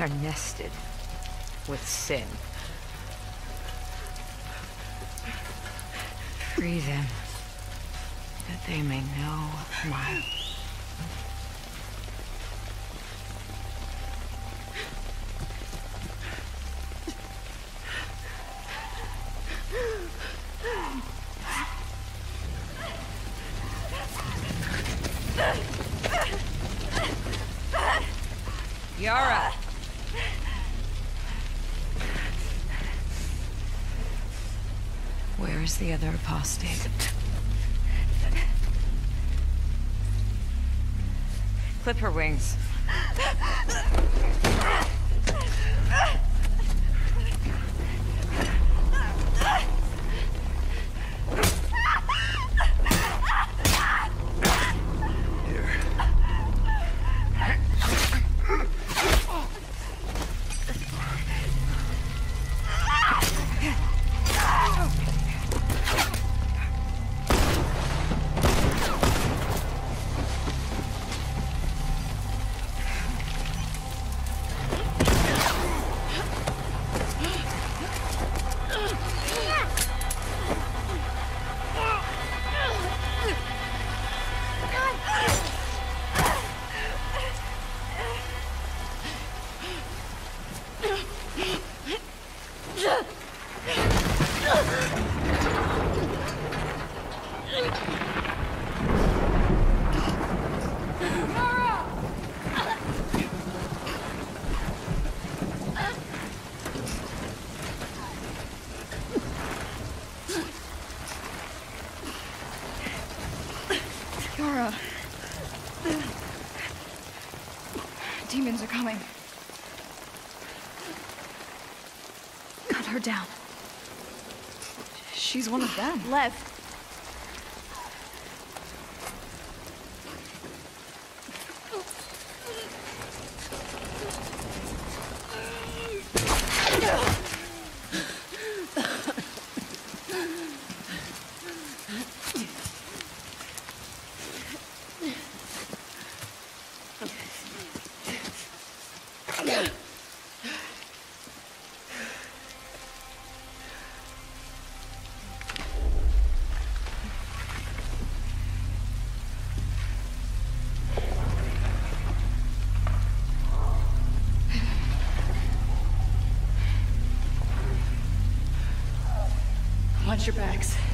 are nested with sin. Free them, that they may know my Where is the other apostate? Clip her wings. Yara. Demons are coming. Cut her down. She's one of them. Lev, Watch your backs.